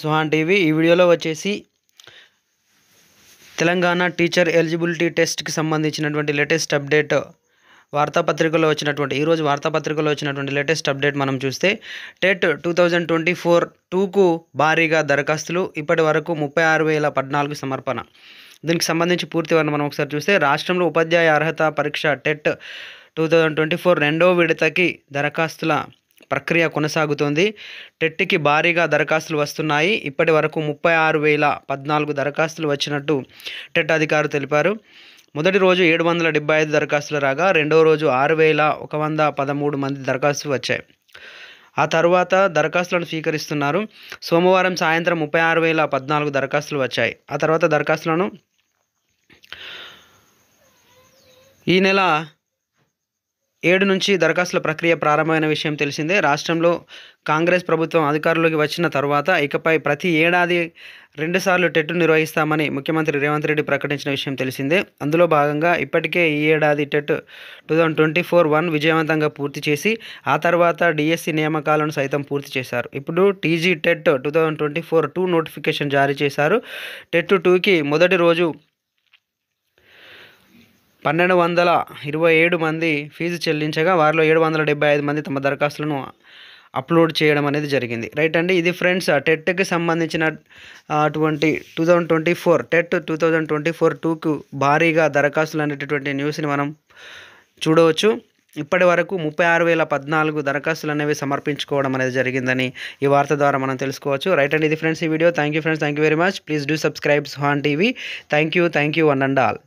Suhan TV. ఈ వీడియోలో వచ్చేసి తెలంగాణ టీచర్ ఎలిజిబిలిటీ టెస్ట్కి సంబంధించినటువంటి లేటెస్ట్ అప్డేట్ వార్తాపత్రికలో వచ్చినటువంటి ఈరోజు వార్తాపత్రికలో వచ్చినటువంటి లేటెస్ట్ అప్డేట్ మనం చూస్తే TET two thousand twenty four టూకు భారీగా దరఖాస్తులు ఇప్పటి వరకు ముప్పై ఆరు వేల పద్నాలుగు సమర్పణ. దీనికి సంబంధించి పూర్తి వివరణ మనం ఒకసారి చూస్తే రాష్ట్రంలో ఉపాధ్యాయ అర్హత పరీక్ష TET two thousand twenty four రెండో విడతకి దరఖాస్తుల ప్రక్రియ కొనసాగుతోంది. టెట్కి భారీగా దరఖాస్తులు వస్తున్నాయి. ఇప్పటి వరకు ముప్పై ఆరు వేల పద్నాలుగు దరఖాస్తులు వచ్చినట్టు టెట్ అధికారులు తెలిపారు. మొదటి రోజు ఏడు వందల డెబ్బై ఐదు దరఖాస్తులు రాగా రెండో రోజు ఆరు వేల ఒక వంద పదమూడు మంది దరఖాస్తులు వచ్చాయి. ఆ తర్వాత దరఖాస్తులను స్వీకరిస్తున్నారు. సోమవారం సాయంత్రం ముప్పై ఆరు వేల పద్నాలుగు దరఖాస్తులు వచ్చాయి. ఆ తర్వాత దరఖాస్తులను ఈ నెల ఏడు నుంచి దరఖాస్తుల ప్రక్రియ ప్రారంభమైన విషయం తెలిసిందే. రాష్ట్రంలో కాంగ్రెస్ ప్రభుత్వం అధికారంలోకి వచ్చిన తర్వాత ఇకపై ప్రతి ఏడాది రెండుసార్లు టెట్ నిర్వహిస్తామని ముఖ్యమంత్రి రేవంత్ రెడ్డి ప్రకటించిన విషయం తెలిసిందే. అందులో భాగంగా ఇప్పటికే ఈ ఏడాది TET two thousand twenty four one విజయవంతంగా పూర్తి చేసి ఆ తర్వాత డిఎస్సి నియామకాలను సైతం పూర్తి చేశారు. ఇప్పుడు TG TET two thousand twenty four two notification జారీ చేశారు. టెట్ టూకి మొదటి రోజు పన్నెండు వందల ఇరవై ఏడు మంది ఫీజు చెల్లించగా వారిలో ఏడు వందల డెబ్బై ఐదు మంది తమ దరఖాస్తులను అప్లోడ్ చేయడం అనేది జరిగింది. రైట్ అండి ఇది ఫ్రెండ్స్ టెట్కి సంబంధించిన అటువంటి two thousand twenty four TET two thousand twenty four టూకు భారీగా దరఖాస్తులు అనేటటువంటి న్యూస్ని మనం చూడవచ్చు. ఇప్పటి వరకు ముప్పై ఆరు వేల పద్నాలుగు దరఖాస్తులు అనేవి సమర్పించుకోవడం అనేది జరిగిందని ఈ వార్త ద్వారా మనం తెలుసుకోవచ్చు. రైట్ అండి ఇది ఫ్రెండ్స్ ఈ video. Thank you friends thank you very much. Please do subscribe Han TV. Thank you thank you one and all.